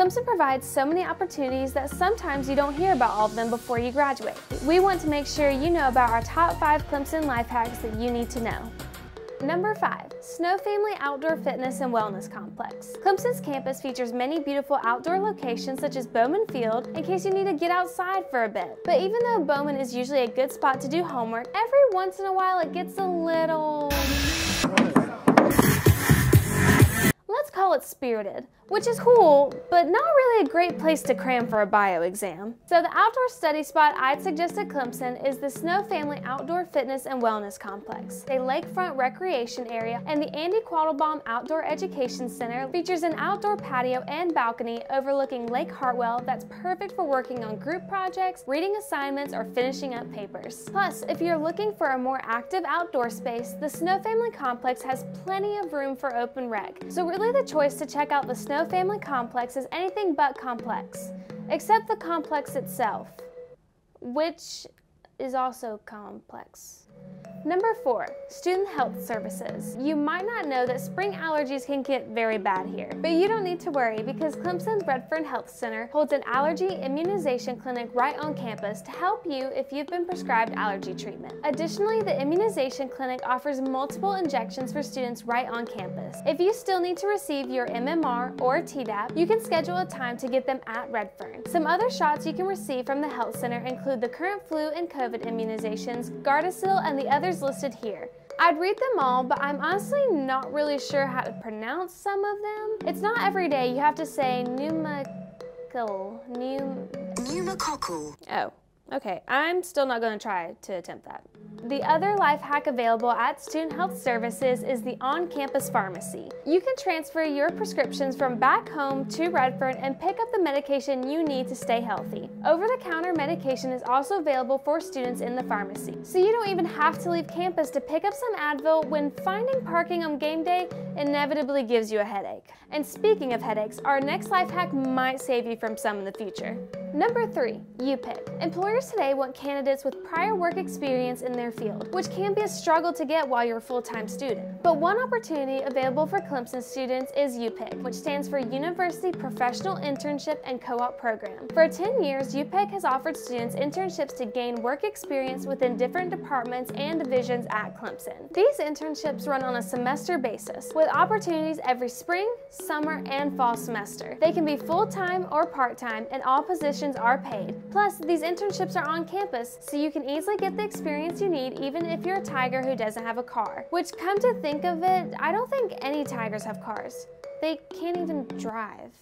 Clemson provides so many opportunities that sometimes you don't hear about all of them before you graduate. We want to make sure you know about our top five Clemson life hacks that you need to know. Number 5. Snow Family Outdoor Fitness and Wellness Complex. Clemson's campus features many beautiful outdoor locations such as Bowman Field in case you need to get outside for a bit. But even though Bowman is usually a good spot to do homework, every once in a while it gets a little... Let's call it spirited which is cool, but not really a great place to cram for a bio exam. So the outdoor study spot I'd suggest at Clemson is the Snow Family Outdoor Fitness and Wellness Complex. A lakefront recreation area and the Andy Quattlebaum Outdoor Education Center features an outdoor patio and balcony overlooking Lake Hartwell that's perfect for working on group projects, reading assignments, or finishing up papers. Plus, if you're looking for a more active outdoor space, the Snow Family Complex has plenty of room for open rec. So really the choice to check out the Snow no family complex is anything but complex, except the complex itself, which is also complex. Number four, student health services. You might not know that spring allergies can get very bad here, but you don't need to worry because Clemson's Redfern Health Center holds an allergy immunization clinic right on campus to help you if you've been prescribed allergy treatment. Additionally, the immunization clinic offers multiple injections for students right on campus. If you still need to receive your MMR or Tdap, you can schedule a time to get them at Redfern. Some other shots you can receive from the health center include the current flu and COVID immunizations, Gardasil, and the other listed here. I'd read them all, but I'm honestly not really sure how to pronounce some of them. It's not every day you have to say pneumococcal. Pneum pneumococcal. Oh, okay. I'm still not going to try to attempt that. The other life hack available at Student Health Services is the on-campus pharmacy. You can transfer your prescriptions from back home to Redfern and pick up the medication you need to stay healthy. Over-the-counter medication is also available for students in the pharmacy, so you don't even have to leave campus to pick up some Advil when finding parking on game day inevitably gives you a headache. And speaking of headaches, our next life hack might save you from some in the future. Number 3. UPIC. Employers today want candidates with prior work experience in their their field, which can be a struggle to get while you're a full-time student. But one opportunity available for Clemson students is UPIC, which stands for University Professional Internship and Co-op Program. For 10 years, UPIC has offered students internships to gain work experience within different departments and divisions at Clemson. These internships run on a semester basis, with opportunities every spring, summer, and fall semester. They can be full-time or part-time, and all positions are paid. Plus, these internships are on campus, so you can easily get the experience you need need even if you're a tiger who doesn't have a car. Which come to think of it, I don't think any tigers have cars. They can't even drive.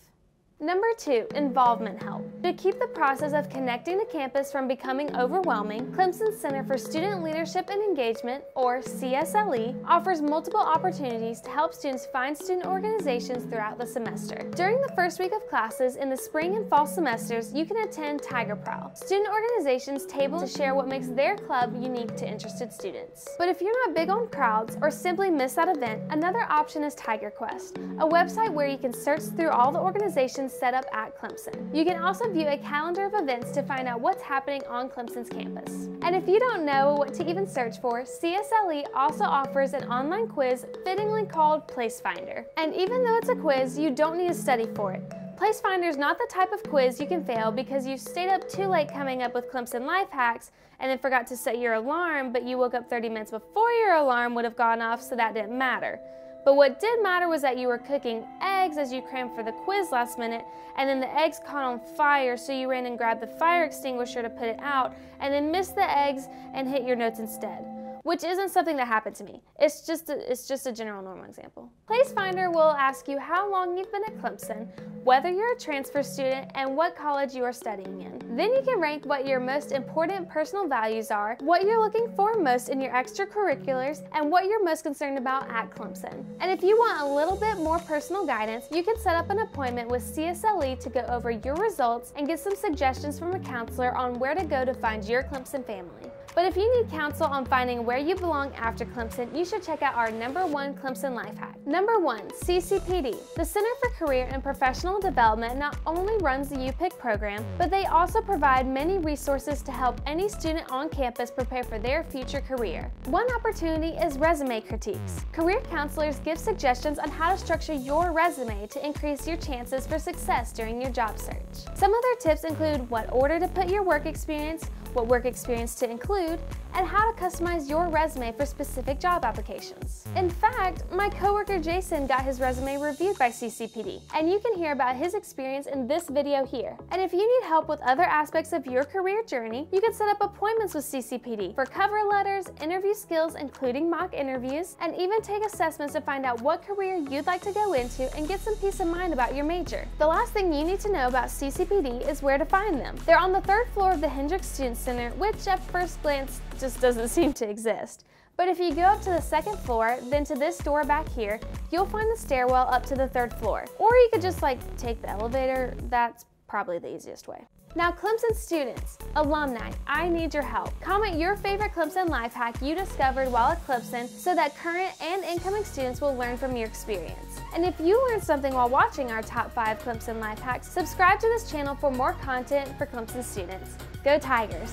Number two, involvement help. To keep the process of connecting to campus from becoming overwhelming, Clemson Center for Student Leadership and Engagement, or CSLE, offers multiple opportunities to help students find student organizations throughout the semester. During the first week of classes in the spring and fall semesters, you can attend Tiger Prowl, student organizations table to share what makes their club unique to interested students. But if you're not big on crowds or simply miss that event, another option is Tiger Quest, a website where you can search through all the organizations set up at Clemson. You can also view a calendar of events to find out what's happening on Clemson's campus. And if you don't know what to even search for, CSLE also offers an online quiz fittingly called Place Finder. And even though it's a quiz, you don't need to study for it. Place Finder is not the type of quiz you can fail because you stayed up too late coming up with Clemson life hacks and then forgot to set your alarm, but you woke up 30 minutes before your alarm would have gone off, so that didn't matter. But what did matter was that you were cooking eggs as you crammed for the quiz last minute, and then the eggs caught on fire, so you ran and grabbed the fire extinguisher to put it out, and then missed the eggs and hit your notes instead which isn't something that happened to me. It's just a, it's just a general normal example. Place Finder will ask you how long you've been at Clemson, whether you're a transfer student, and what college you are studying in. Then you can rank what your most important personal values are, what you're looking for most in your extracurriculars, and what you're most concerned about at Clemson. And if you want a little bit more personal guidance, you can set up an appointment with CSLE to go over your results and get some suggestions from a counselor on where to go to find your Clemson family. But if you need counsel on finding where you belong after Clemson, you should check out our number one Clemson life hack. Number one, CCPD. The Center for Career and Professional Development not only runs the UPIC program, but they also provide many resources to help any student on campus prepare for their future career. One opportunity is resume critiques. Career counselors give suggestions on how to structure your resume to increase your chances for success during your job search. Some of their tips include what order to put your work experience, what work experience to include, and how to customize your resume for specific job applications. In fact, my coworker Jason got his resume reviewed by CCPD, and you can hear about his experience in this video here. And if you need help with other aspects of your career journey, you can set up appointments with CCPD for cover letters, interview skills including mock interviews, and even take assessments to find out what career you'd like to go into and get some peace of mind about your major. The last thing you need to know about CCPD is where to find them. They're on the third floor of the Hendrix Student Center, which at first glance just doesn't seem to exist. But if you go up to the second floor, then to this door back here, you'll find the stairwell up to the third floor. Or you could just like take the elevator, that's probably the easiest way. Now Clemson students, alumni, I need your help. Comment your favorite Clemson life hack you discovered while at Clemson so that current and incoming students will learn from your experience. And if you learned something while watching our top 5 Clemson life hacks, subscribe to this channel for more content for Clemson students. Go Tigers!